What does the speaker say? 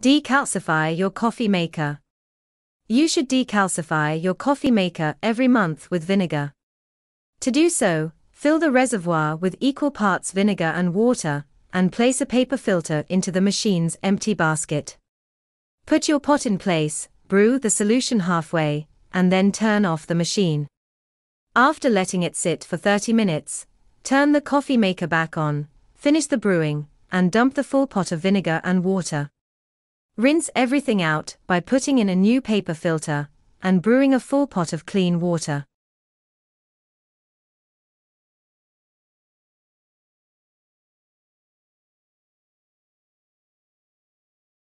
Decalcify your coffee maker. You should decalcify your coffee maker every month with vinegar. To do so, fill the reservoir with equal parts vinegar and water, and place a paper filter into the machine's empty basket. Put your pot in place, brew the solution halfway, and then turn off the machine. After letting it sit for 30 minutes, turn the coffee maker back on, finish the brewing, and dump the full pot of vinegar and water. Rinse everything out by putting in a new paper filter and brewing a full pot of clean water.